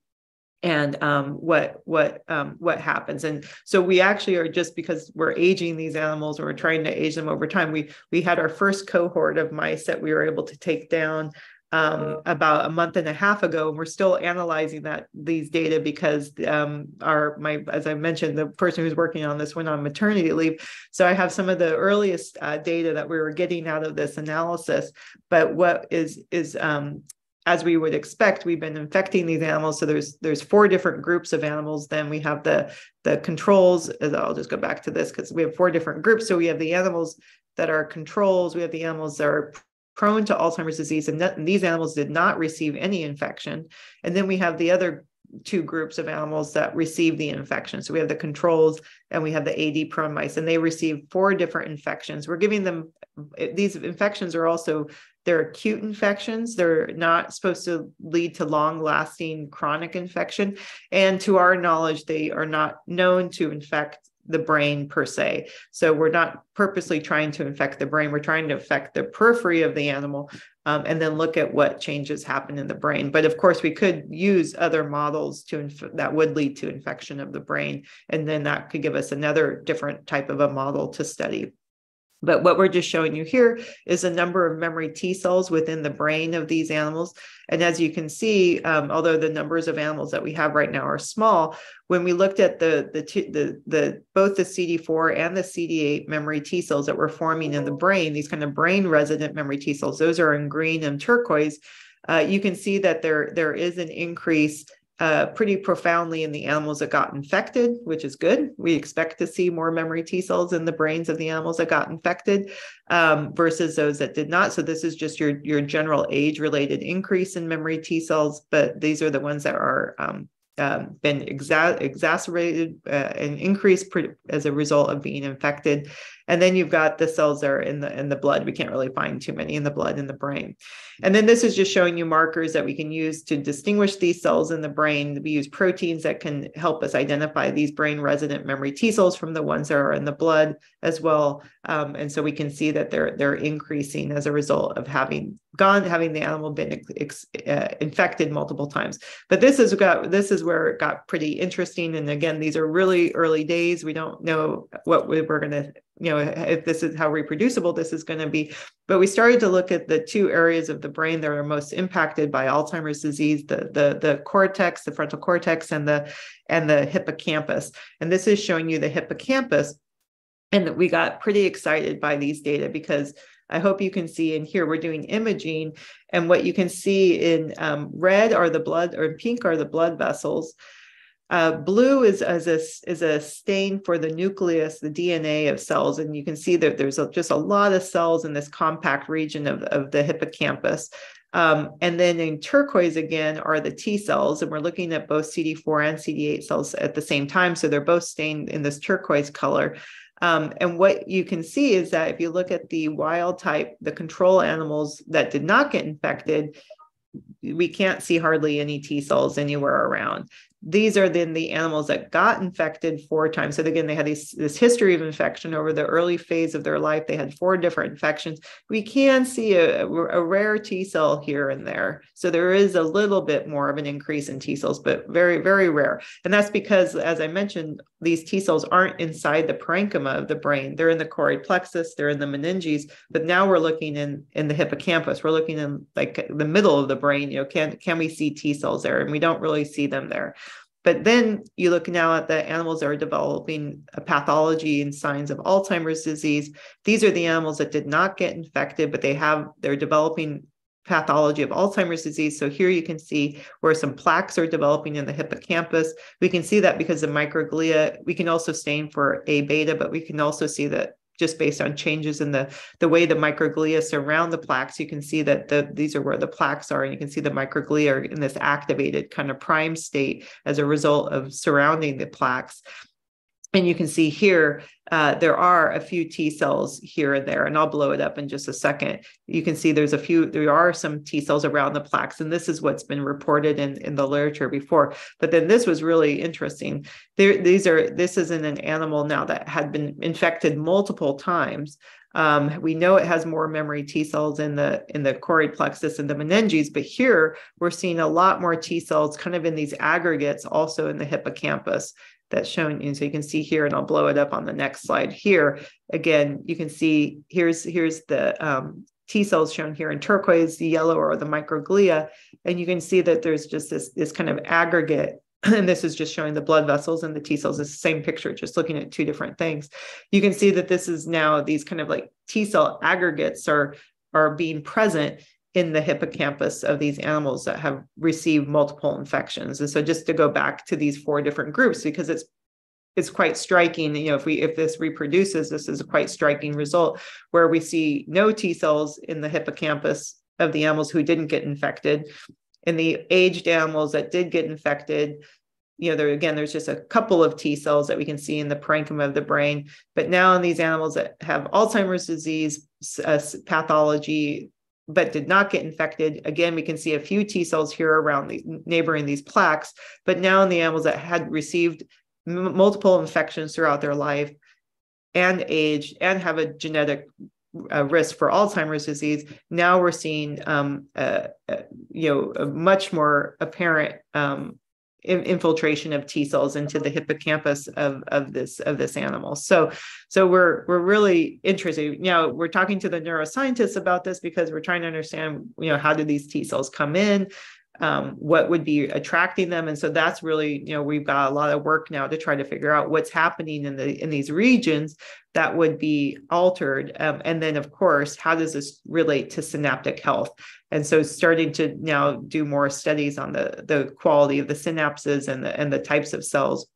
and um, what what um, what happens. And so we actually are just because we're aging these animals or we're trying to age them over time. We we had our first cohort of mice that we were able to take down um, about a month and a half ago, and we're still analyzing that these data because um, our my as I mentioned, the person who's working on this went on maternity leave, so I have some of the earliest uh, data that we were getting out of this analysis. But what is is um, as we would expect, we've been infecting these animals. So there's there's four different groups of animals. Then we have the the controls. I'll just go back to this because we have four different groups. So we have the animals that are controls. We have the animals that are prone to Alzheimer's disease, and, that, and these animals did not receive any infection. And then we have the other two groups of animals that receive the infection. So we have the controls and we have the AD prone mice, and they receive four different infections. We're giving them these infections are also they're acute infections. They're not supposed to lead to long lasting chronic infection. And to our knowledge, they are not known to infect the brain per se. So we're not purposely trying to infect the brain. We're trying to affect the periphery of the animal um, and then look at what changes happen in the brain. But of course, we could use other models to inf- that would lead to infection of the brain, and then that could give us another different type of a model to study. But what we're just showing you here is a number of memory T cells within the brain of these animals. And as you can see, um, although the numbers of animals that we have right now are small, when we looked at the, the, the, the both the CD4 and the CD8 memory T cells that were forming in the brain, these kind of brain resident memory T cells, those are in green and turquoise. Uh, you can see that there, there is an increase uh, pretty profoundly in the animals that got infected, which is good. We expect to see more memory T cells in the brains of the animals that got infected um, versus those that did not. So this is just your your general age related increase in memory T cells, but these are the ones that are um, um, been exa- exacerbated uh, and increased pre- as a result of being infected. And then you've got the cells that are in the in the blood. We can't really find too many in the blood in the brain. And then this is just showing you markers that we can use to distinguish these cells in the brain. We use proteins that can help us identify these brain resident memory T cells from the ones that are in the blood as well. Um, and so we can see that they're they're increasing as a result of having gone having the animal been ex, uh, infected multiple times. But this is got this is where it got pretty interesting. And again, these are really early days. We don't know what we're going to you know if this is how reproducible this is going to be but we started to look at the two areas of the brain that are most impacted by alzheimer's disease the the the cortex the frontal cortex and the and the hippocampus and this is showing you the hippocampus and that we got pretty excited by these data because I hope you can see in here, we're doing imaging. And what you can see in um, red are the blood, or pink are the blood vessels. Uh, blue is as a, is a stain for the nucleus, the DNA of cells. And you can see that there's a, just a lot of cells in this compact region of, of the hippocampus. Um, and then in turquoise again are the T cells, and we're looking at both CD4 and CD8 cells at the same time. So they're both stained in this turquoise color. Um, and what you can see is that if you look at the wild type, the control animals that did not get infected, we can't see hardly any T cells anywhere around these are then the animals that got infected four times. So again, they had this history of infection over the early phase of their life. They had four different infections. We can see a, a rare T cell here and there. So there is a little bit more of an increase in T cells, but very, very rare. And that's because, as I mentioned, these T cells aren't inside the parenchyma of the brain. They're in the choroid plexus, they're in the meninges, but now we're looking in, in the hippocampus. We're looking in like the middle of the brain. You know, can, can we see T cells there? And we don't really see them there. But then you look now at the animals that are developing a pathology and signs of Alzheimer's disease. These are the animals that did not get infected, but they have they're developing pathology of Alzheimer's disease. So here you can see where some plaques are developing in the hippocampus. We can see that because of microglia. We can also stain for A beta, but we can also see that just based on changes in the, the way the microglia surround the plaques, you can see that the, these are where the plaques are, and you can see the microglia are in this activated kind of prime state as a result of surrounding the plaques. And you can see here, uh, there are a few T cells here and there, and I'll blow it up in just a second. You can see there's a few, there are some T cells around the plaques, and this is what's been reported in, in the literature before. But then this was really interesting. There, these are, this is in an animal now that had been infected multiple times. Um, we know it has more memory T cells in the in the choroid plexus and the meninges, but here we're seeing a lot more T cells kind of in these aggregates also in the hippocampus that's shown you. So you can see here, and I'll blow it up on the next slide here. Again, you can see here's here's the um, T cells shown here in turquoise, the yellow or the microglia, and you can see that there's just this this kind of aggregate. *clears throat* And this is just showing the blood vessels and the T cells. It's the same picture, just looking at two different things. You can see that this is now these kind of like T cell aggregates are are being present in the hippocampus of these animals that have received multiple infections. And so just to go back to these four different groups, because it's it's quite striking, you know, if we if this reproduces, this is a quite striking result where we see no T cells in the hippocampus of the animals who didn't get infected. In the aged animals that did get infected, you know, there again, there's just a couple of T cells that we can see in the parenchyma of the brain. But now in these animals that have Alzheimer's disease uh, pathology, but did not get infected. Again, we can see a few T cells here around the neighboring these plaques, but now in the animals that had received m- multiple infections throughout their life and age and have a genetic uh, risk for Alzheimer's disease, now we're seeing um, you know a much more apparent um, infiltration of T cells into the hippocampus of, of this of this animal. So so we're we're really interested. You know, we're talking to the neuroscientists about this because we're trying to understand, you know, how do these T cells come in? Um, what would be attracting them. And so that's really you know we've got a lot of work now to try to figure out what's happening in the in these regions that would be altered. Um, and then of course how does this relate to synaptic health? And so starting to now do more studies on the the quality of the synapses and the and the types of cells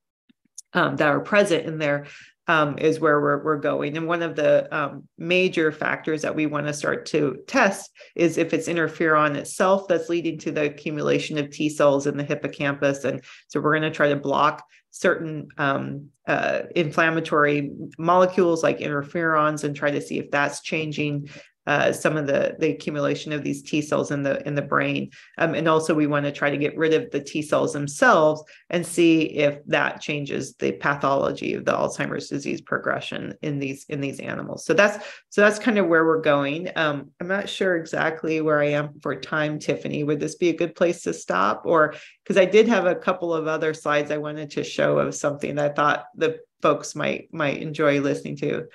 um, that are present in there um, is where we're, we're going. And one of the um, major factors that we want to start to test is if it's interferon itself that's leading to the accumulation of T cells in the hippocampus. And so we're going to try to block certain um, uh, inflammatory molecules like interferons and try to see if that's changing uh, some of the the accumulation of these T cells in the in the brain, um, and also we want to try to get rid of the T cells themselves and see if that changes the pathology of the Alzheimer's disease progression in these in these animals. So that's so that's kind of where we're going. Um, I'm not sure exactly where I am for time, Tiffany. Would this be a good place to stop, or because I did have a couple of other slides I wanted to show of something that I thought the folks might might enjoy listening to.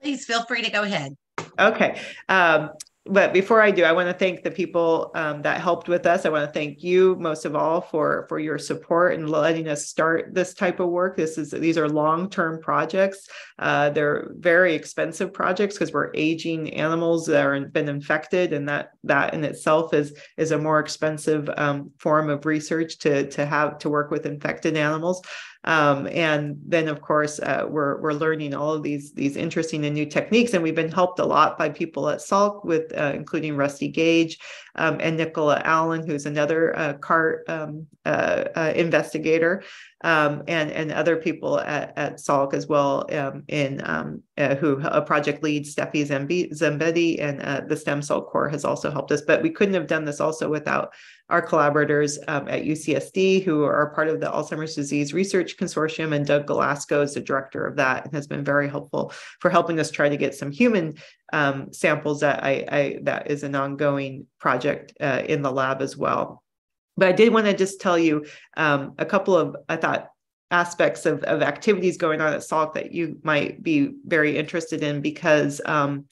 Please feel free to go ahead.
Okay. Um, but before I do, I want to thank the people um, that helped with us. I want to thank you most of all for for your support and letting us start this type of work. This is these are long term projects. Uh, they're very expensive projects because we're aging animals that are been infected, and that that in itself is is a more expensive um, form of research to to have to work with infected animals. Um, and then, of course, uh, we're we're learning all of these these interesting and new techniques, and we've been helped a lot by people at Salk, with uh, including Rusty Gage um, and Nicola Allen, who's another uh, CART um, uh, uh, investigator, um, and and other people at, at Salk as well, um, in um, uh, who a project lead Steffi Zambetti, and the Stem Cell Core has also helped us. But we couldn't have done this also without our collaborators um, at UCSD who are part of the Alzheimer's Disease Research Consortium, and Doug Galasko is the director of that and has been very helpful for helping us try to get some human um, samples that I, I, that is an ongoing project uh, in the lab as well. But I did want to just tell you um, a couple of I thought aspects of, of activities going on at Salk that you might be very interested in because um,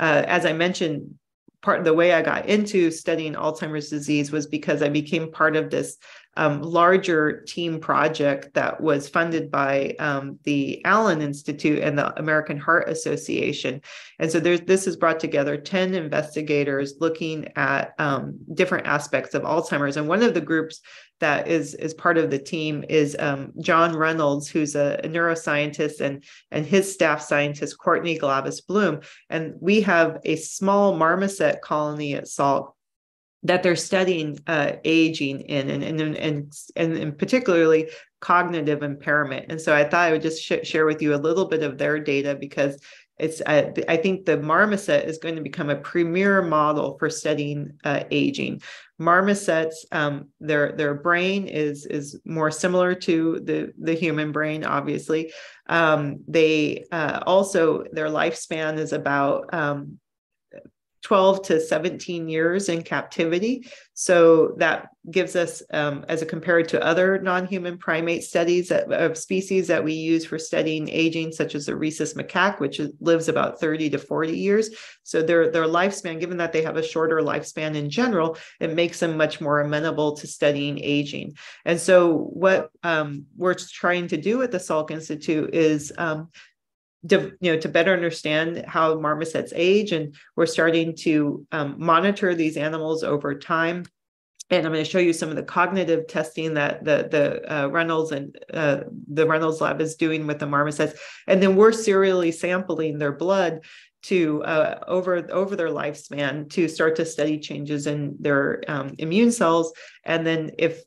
uh, as I mentioned part of the way I got into studying Alzheimer's disease was because I became part of this um, larger team project that was funded by um, the Allen Institute and the American Heart Association. And so there's, this has brought together 10 investigators looking at um, different aspects of Alzheimer's. And one of the groups that is is part of the team is um, John Reynolds, who's a, a, neuroscientist, and and his staff scientist Courtney Glavis Bloom. And we have a small marmoset colony at Salk that they're studying uh, aging in and, and, and, and, and particularly cognitive impairment. And so I thought I would just sh- share with you a little bit of their data because it's uh, I think the marmoset is going to become a premier model for studying uh, aging. Marmosets, um, their their brain is is more similar to the the human brain. Obviously, um, they uh, also their lifespan is about um, 12 to 17 years in captivity. So that gives us, um, as a compared to other non-human primate studies that, of species that we use for studying aging, such as the rhesus macaque, which lives about 30 to 40 years. So their, their lifespan, given that they have a shorter lifespan in general, it makes them much more amenable to studying aging. And so what um, we're trying to do at the Salk Institute is um, to, you know to better understand how marmosets age and we're starting to um, monitor these animals over time. And I'm going to show you some of the cognitive testing that the the uh, Reynolds and uh, the Reynolds lab is doing with the marmosets, and then we're serially sampling their blood to uh, over over their lifespan to start to study changes in their um, immune cells, and then if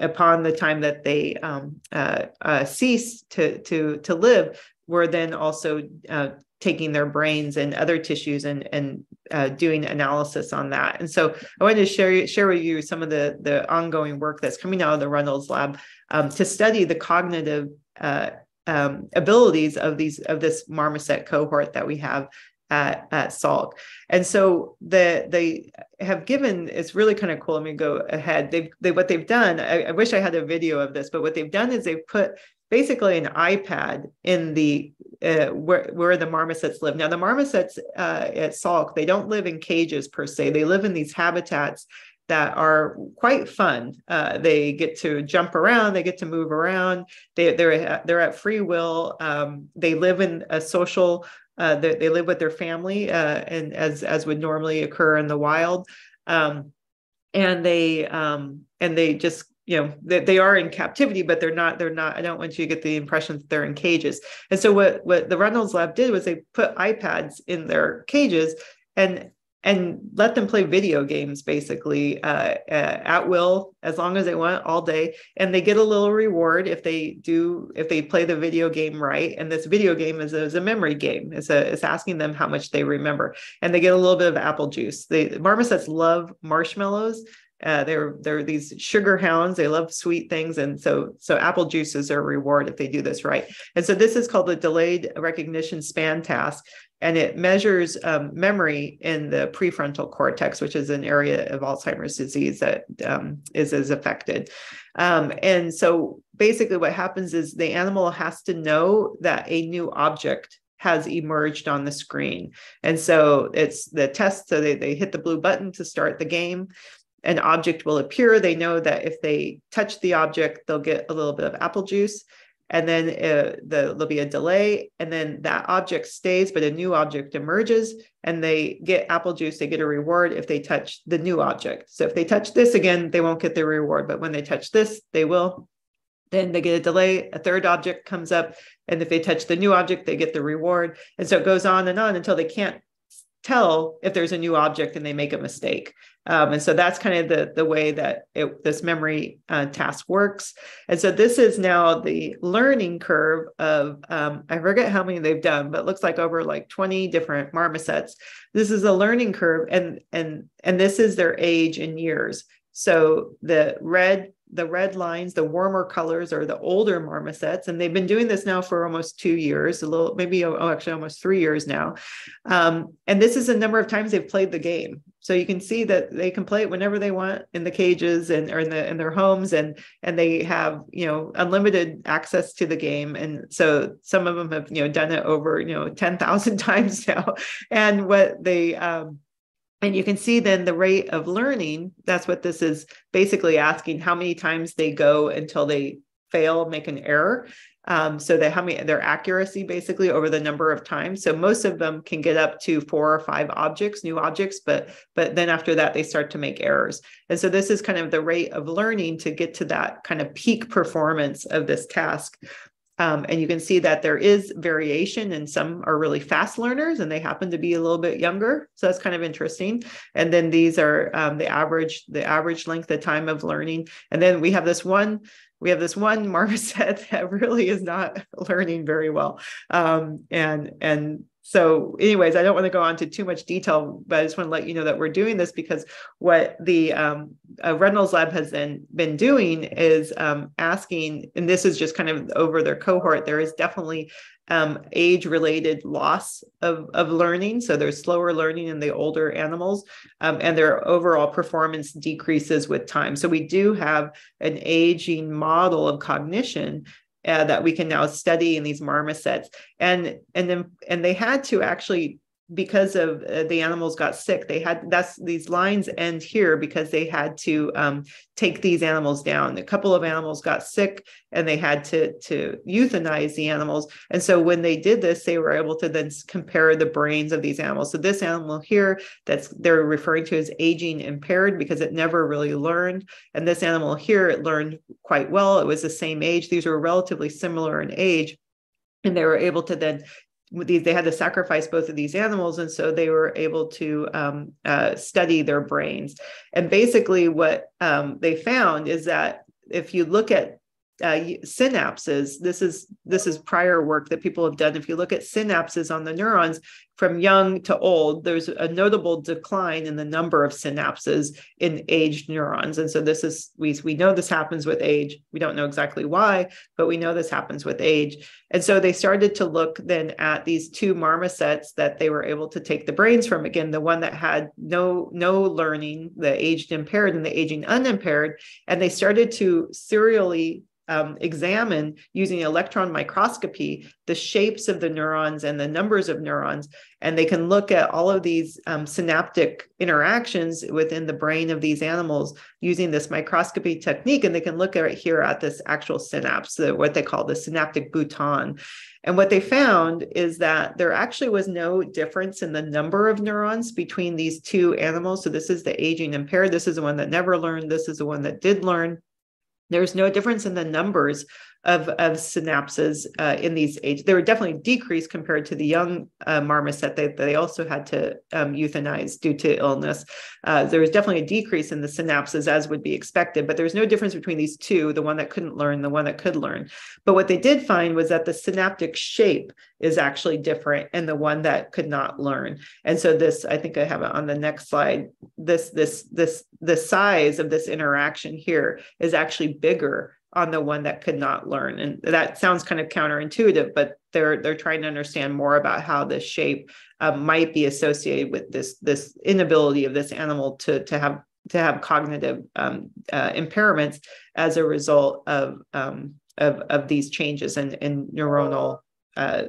upon the time that they um, uh, uh, cease to to to live, we're then also uh, taking their brains and other tissues and and uh, doing analysis on that. And so I wanted to share share with you some of the the ongoing work that's coming out of the Reynolds Lab um, to study the cognitive uh, um, abilities of these of this marmoset cohort that we have at, at Salk. And so the they have given it's really kind of cool. Let me go ahead. They've they what they've done. I, I wish I had a video of this, but what they've done is they've put basically an iPad in the uh, where where the marmosets live. Now the marmosets uh, at Salk they don't live in cages per se. They live in these habitats that are quite fun. Uh, they get to jump around, they get to move around. They they're they're at free will. Um, they live in a social. Uh, they, they, live with their family, uh, and as as would normally occur in the wild. Um, and they um, and they just you know they, they are in captivity but they're not they're not i don't want you to get the impression that they're in cages. And so what what the reynolds lab did was they put ipads in their cages and and let them play video games basically uh, uh, at will as long as they want all day. And they get a little reward if they do if they play the video game right. And this video game is a, is a memory game. It's, a, it's asking them how much they remember. And they get a little bit of apple juice. They marmosets love marshmallows uh, they're they're these sugar hounds. They love sweet things, and so so apple juice is their reward if they do this right. And so this is called the delayed recognition span task, and it measures um, memory in the prefrontal cortex, which is an area of Alzheimer's disease that um, is is affected. Um, and so basically, what happens is the animal has to know that a new object has emerged on the screen. And so it's the test. So they, they hit the blue button to start the game an object will appear. They know that if they touch the object, they'll get a little bit of apple juice. And then uh, the, there'll be a delay, and then that object stays, but a new object emerges, and they get apple juice. They get a reward if they touch the new object. So if they touch this again, they won't get the reward, but when they touch this, they will. Then they get a delay. A third object comes up, and if they touch the new object, they get the reward. And so it goes on and on until they can't tell if there's a new object and they make a mistake. Um, and so that's kind of the, the way that it, this memory uh, task works. And so this is now the learning curve of, um, I forget how many they've done, but looks like over like 20 different marmosets. This is a learning curve and, and, and this is their age in years. So the red the red lines, the warmer colors are the older marmosets, and they've been doing this now for almost two years, a little maybe oh, actually almost three years now. Um, and this is a number of times they've played the game, so you can see that they can play it whenever they want in the cages and or in the in their homes, and and they have you know unlimited access to the game. And so some of them have you know done it over you know ten thousand *laughs* times now. And what they um, and you can see then the rate of learning. That's what this is basically asking how many times they go until they fail, make an error. Um, so that how many their accuracy basically over the number of times. So most of them can get up to four or five objects, new objects, but but then after that they start to make errors. And so this is kind of the rate of learning to get to that kind of peak performance of this task. Um, and you can see that there is variation and some are really fast learners and they happen to be a little bit younger. So that's kind of interesting. And then these are um, the average, the average length, of time of learning. And then we have this one we have this one *laughs* marmoset that really is not *laughs* learning very well um, and and so anyways i don't want to go on to too much detail but i just want to let you know that we're doing this because what the um, uh, reynolds lab has then been doing is um, asking and this is just kind of over their cohort there is definitely um, age related loss of, of learning. So there's slower learning in the older animals, um, and their overall performance decreases with time. So we do have an aging model of cognition uh, that we can now study in these marmosets. And and then and they had to actually because of uh, the animals got sick they had that's these lines end here because they had to um, take these animals down. A couple of animals got sick and they had to to euthanize the animals. And so when they did this they were able to then compare the brains of these animals. So this animal here that's they're referring to as aging impaired because it never really learned. And this animal here it learned quite well. It was the same age. These were relatively similar in age. And they were able to then these they had to sacrifice both of these animals and so they were able to um, uh, study their brains. And basically what um, they found is that if you look at uh, synapses. This is this is prior work that people have done. If you look at synapses on the neurons from young to old there's a notable decline in the number of synapses in aged neurons. And so this is we we know this happens with age. We don't know exactly why but we know this happens with age. And so they started to look then at these two marmosets that they were able to take the brains from. Again the one that had no no learning the aged impaired and the aging unimpaired. And they started to serially um, examine using electron microscopy the shapes of the neurons and the numbers of neurons. And they can look at all of these um, synaptic interactions within the brain of these animals using this microscopy technique. And they can look at it here at this actual synapse, what they call the synaptic bouton. And what they found is that there actually was no difference in the number of neurons between these two animals. So this is the aging impaired. This is the one that never learned. This is the one that did learn. There's no difference in the numbers of, of synapses uh, in these age. They were definitely decreased compared to the young uh, marmoset that they, they also had to um, euthanize due to illness. Uh, there was definitely a decrease in the synapses as would be expected, but there was no difference between these two, the one that couldn't learn, the one that could learn. But what they did find was that the synaptic shape is actually different and the one that could not learn. And so this, I think I have it on the next slide, this, this, this, the size of this interaction here is actually bigger on the one that could not learn. And that sounds kind of counterintuitive but they're they're trying to understand more about how this shape uh, might be associated with this this inability of this animal to to have to have cognitive um, uh, impairments as a result of um, of, of these changes in, in neuronal uh,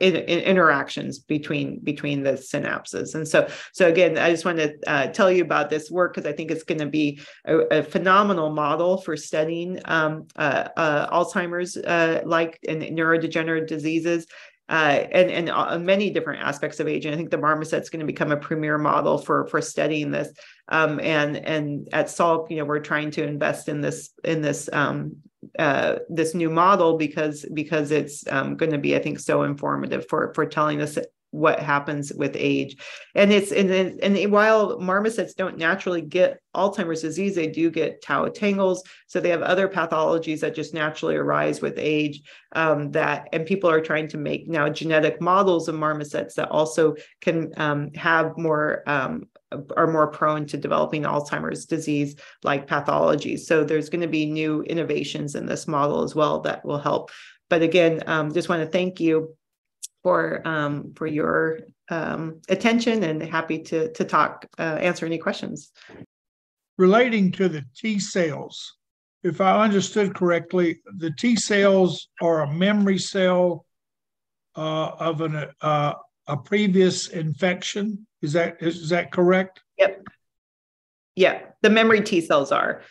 in, in interactions between between the synapses and so so again i just want to uh, tell you about this work because i think it's going to be a, a, phenomenal model for studying um, uh, uh, alzheimer's uh, like and neurodegenerative diseases uh, and and uh, many different aspects of aging. I think the marmoset is going to become a premier model for for studying this. Um, and and at Salk, you know, we're trying to invest in this in this um, uh, this new model because because it's um, going to be, I think, so informative for for telling us what happens with age. And it's and and while marmosets don't naturally get Alzheimer's disease, they do get tau tangles. So they have other pathologies that just naturally arise with age. Um, that and people are trying to make now genetic models of marmosets that also can um, have more um, are more prone to developing Alzheimer's disease like pathologies. So there's going to be new innovations in this model as well that will help. But again, um, just want to thank you for um, for your um, attention and happy to to talk, uh, answer any questions.
Relating to the T cells, if I understood correctly, the T cells are a memory cell uh, of an uh, a previous infection. Is that is, that correct?
Yep. Yeah, the memory T cells are.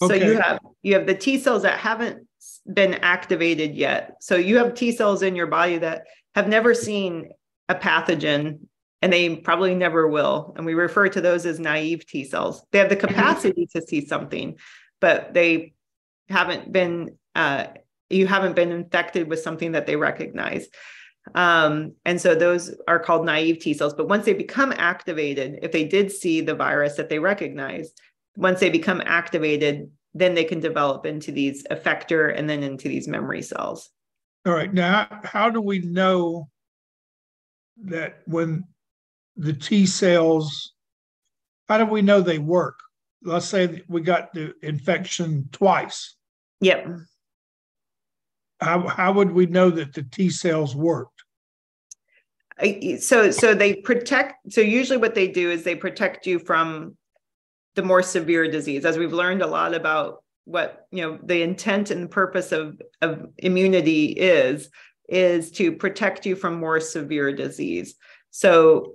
So you have you have the T cells that haven't been activated yet. So you have T cells in your body that have never seen a pathogen and they probably never will. And we refer to those as naive T cells. They have the mm-hmm. capacity to see something, but they haven't been, uh, you haven't been infected with something that they recognize. Um, and so those are called naive T cells. But once they become activated, if they did see the virus that they recognize, once they become activated, then they can develop into these effector and then into these memory cells.
All right. Now, how do we know that when the T cells, how do we know they work? Let's say we got the infection twice.
Yep.
How, how would we know that the T cells worked?
So, so they protect. So usually, what they do is they protect you from the more severe disease. As we've learned a lot about what you know the intent and purpose of, of immunity is is to protect you from more severe disease so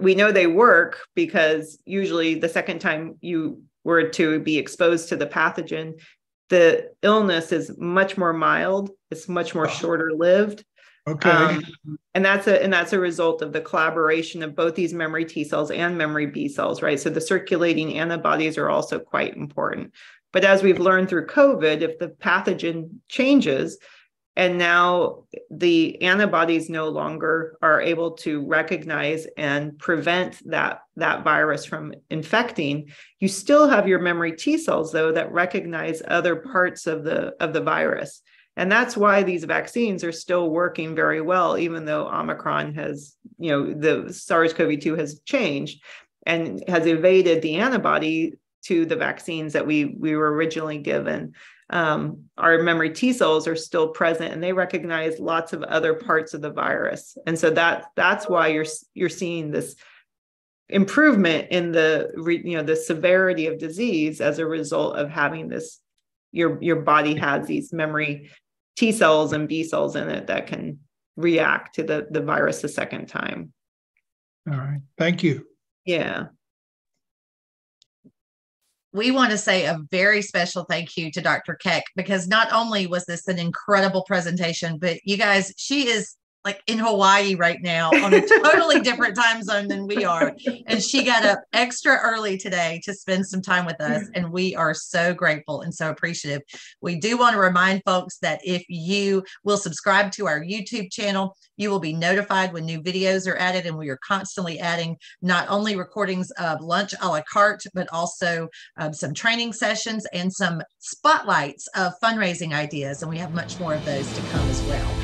we know they work because usually the second time you were to be exposed to the pathogen the illness is much more mild it's much more shorter lived.
Okay. Um,
and that's a and that's a result of the collaboration of both these memory t cells and memory b cells right? So the circulating antibodies are also quite important. But as we've learned through COVID, if the pathogen changes and now the antibodies no longer are able to recognize and prevent that, that virus from infecting, you still have your memory T cells though that recognize other parts of the of the virus. And that's why these vaccines are still working very well, even though Omicron has, you know, the SARS CoV 2 has changed and has evaded the antibody to the vaccines that we we were originally given. Um, our memory T cells are still present, and they recognize lots of other parts of the virus, and so that that's why you're you're seeing this improvement in the you know the severity of disease as a result of having this your your body has these memory T cells and B cells in it that can react to the the virus a second time.
All right. Thank you.
Yeah.
We want to say a very special thank you to Dr. Kaech because not only was this an incredible presentation, but you guys, she is like in Hawaii right now on a totally different time zone than we are. And she got up extra early today to spend some time with us. And we are so grateful and so appreciative. We do want to remind folks that if you will subscribe to our YouTube channel, you will be notified when new videos are added. And we are constantly adding not only recordings of lunch a la carte, but also um, some training sessions and some spotlights of fundraising ideas. And we have much more of those to come as well.